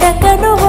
చింతకను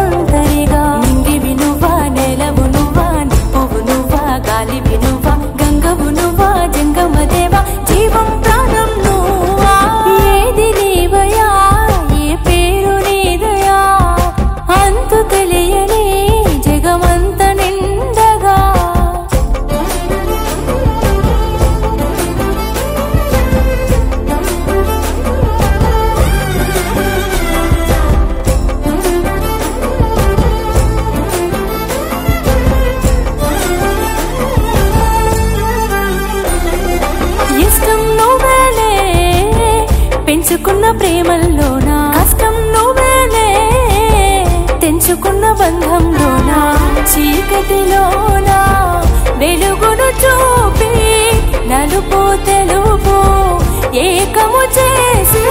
కళ్ళల్లోనా కష్టం నువ్వేనే తెంచుకున్న బంధంలో నా చీకటిలో నా వెలుగును చూపి నలుపు తెలుపు ఏకము చేసి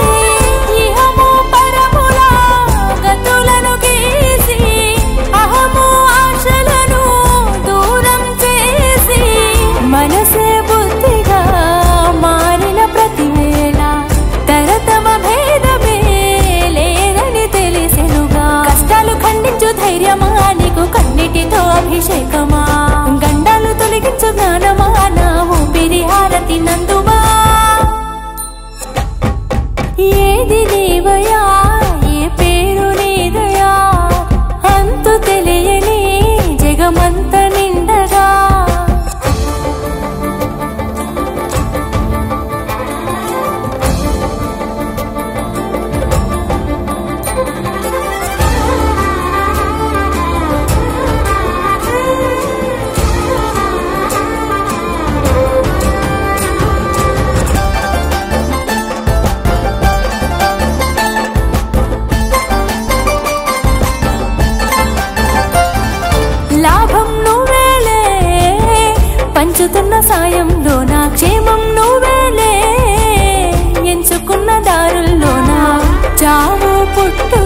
సాయంలో నా క్షేమం నువ్వేలే ఎంచుకున్న దారుల్లో నా చావు పుట్టు